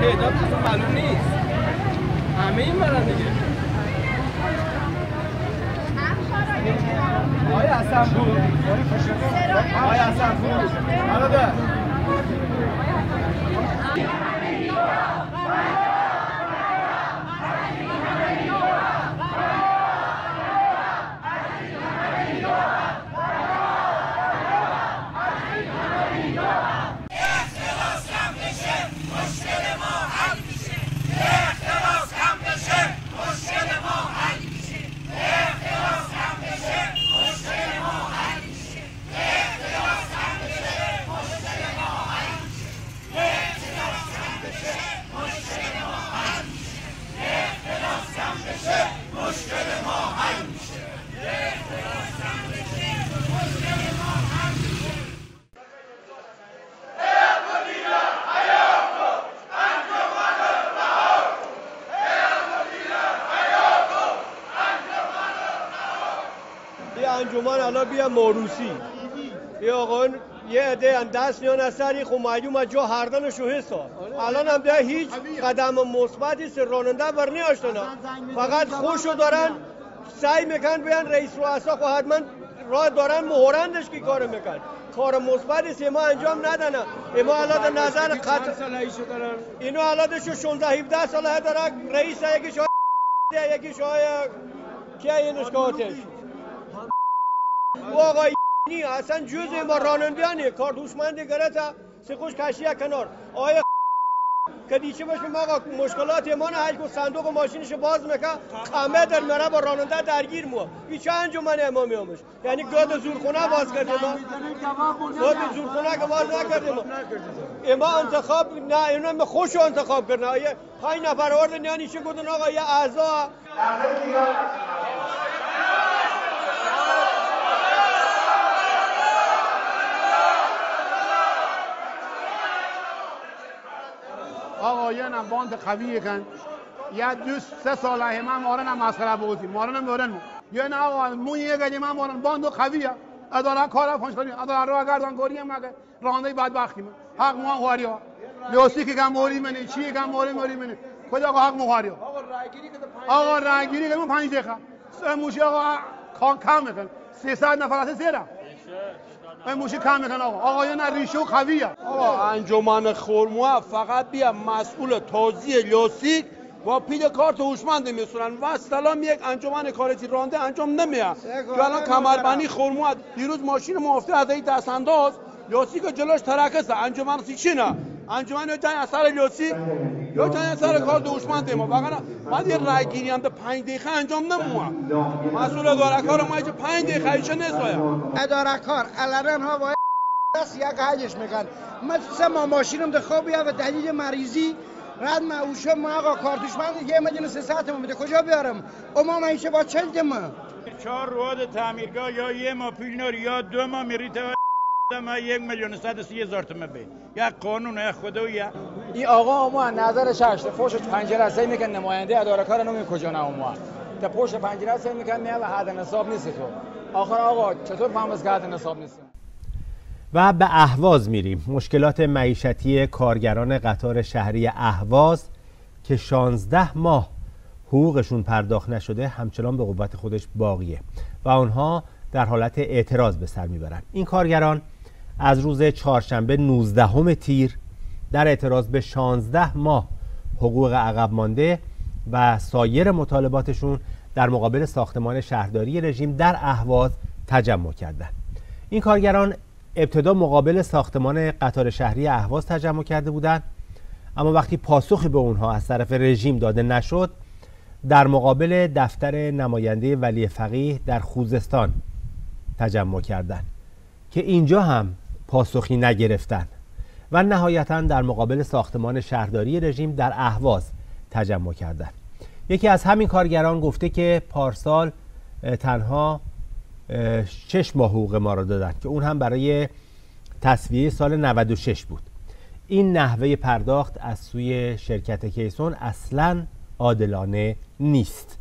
تعداد معلوم نیست همه این برن دیگه آیا اصلا بود آیا اصلا بود برادر یه انجمن الان بیا موروسی یه آقایون یه عده هم دست میان از سر خب معلوم از جا هردنشو حساب الان هم ده هیچ قدم مثبتی سر راننده ورنی آشتنا فقط خوشو دارن سعی میکن بیان رئیس رؤسا خب حتما راه دارن مهرندش کی کار میکن. کار مثبتی سی ما انجام ندن. اما الان در نظر خط اینو الان شو 16 17 ساله داره رئیس یکی شای یکی شای کی اینش کاتش او آقای نی اصلا جز ما رانندگانه کار دوشمندی گرفت سخوش کشیه کنار. آیا که دیچه باشیم آقا مشکلات ما نه هیچ صندوق ماشینش باز میکن قمه در میره با راننده درگیر مو. این چه انجمن امامی همش یعنی گاد زورخونه باز کردیم ما. گاد زورخونه که باز نکردیم ما. اما انتخاب نه اینا به خوش انتخاب کردن آیا پنج نفر آوردن یعنی چه گفتن آقا؟ یه اعضا آقایان هم باند قوی کن یا دو سه سال همه مارن هم مسخره بودیم. مارن هم مارن یا نه آقا مون یه گلی من مارن. باند قویه اداره کار فنشانی اداره رو گردن گوری هم مگه رانده بدبختی من. حق مو خواری ها. لوسی که کم موری منی چی کم موری موری منی. کجا آقا حق مو خواری ها؟ آقا رنگیری که من پنج دقیقه موشی آقا کام کم میکن 300 نفر از زیرا این موشی کم میکن آقا آقایان ریشو قویه آقا انجمن خرموها فقط بیا مسئول توزیع لوسیک و پیل کارت هوشمند میسونن. و سلام یک انجمن کارتی رانده انجام نمیاد که الان کمربندی خرموها دیروز ماشین مفتی از این دست انداز لوسیک جلوش ترکست انجمن سی چی نه؟ انجمن جای اثر لوسیک یا جای اثر کارت هوشمند ما فقط بعد یه رای گیری هم 5 دقیقه انجام نموه. مسئول اداره کار ما چه 5 دقیقه نسایا اداره کار الان ها باید دست یک حجش میکن من سه ما ماشینم ده خواب و دلیل مریضی. رد معوشه ما آقا کارتوش من یه مدین سه ساعت میده کجا بیارم؟ اما من ایشه با چل دمه چهار رواد تعمیرگاه یا یه ما پیل یا دو ما میری تو ما یک میلیون صد سی هزار تومه بید یک قانون یک خدا یا این آقا ما نظر ششت پشت پنجره سعی میکن نماینده اداره کار نمی کجا نه ما تا پشت پنجره میکن نه حد نصاب نیست تو. آخر آقا چطور فهمس که حد نصاب نیست؟ و به اهواز میریم. مشکلات معیشتی کارگران قطار شهری اهواز که 16 ماه حقوقشون پرداخت نشده همچنان به قوت خودش باقیه. و آنها در حالت اعتراض به سر می‌برن. این کارگران از روز چهارشنبه 19 تیر در اعتراض به 16 ماه حقوق عقب مانده و سایر مطالباتشون در مقابل ساختمان شهرداری رژیم در اهواز تجمع کردند. این کارگران ابتدا مقابل ساختمان قطار شهری اهواز تجمع کرده بودند اما وقتی پاسخی به اونها از طرف رژیم داده نشد در مقابل دفتر نماینده ولی فقیه در خوزستان تجمع کردند که اینجا هم پاسخی نگرفتند و نهایتا در مقابل ساختمان شهرداری رژیم در اهواز تجمع کردند یکی از همین کارگران گفته که پارسال تنها شش ماه حقوق ما را دادن که اون هم برای تصویه سال 96 بود. این نحوه پرداخت از سوی شرکت کیسون اصلا عادلانه نیست.